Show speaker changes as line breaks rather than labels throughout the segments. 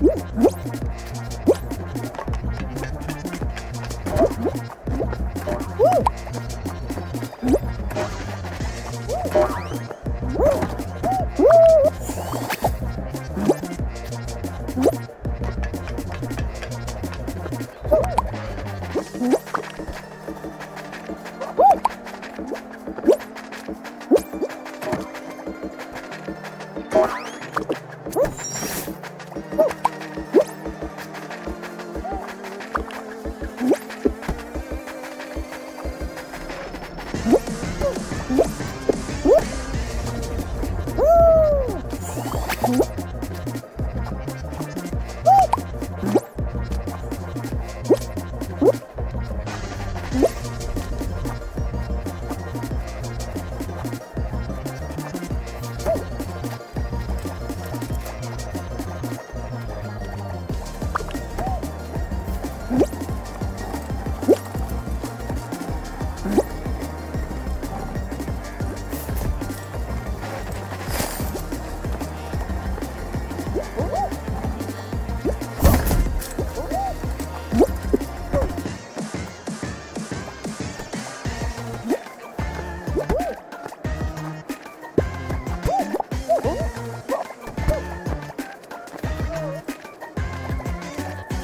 Woo!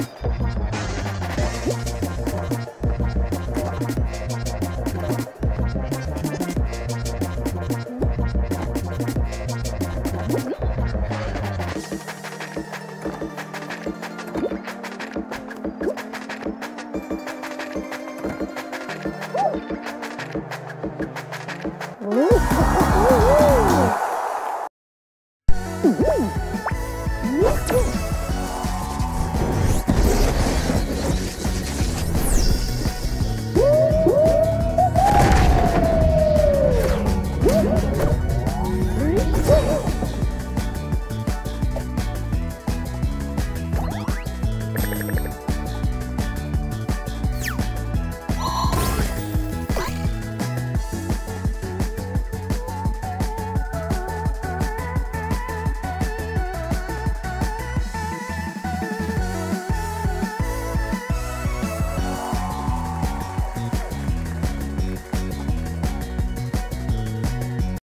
Thank you.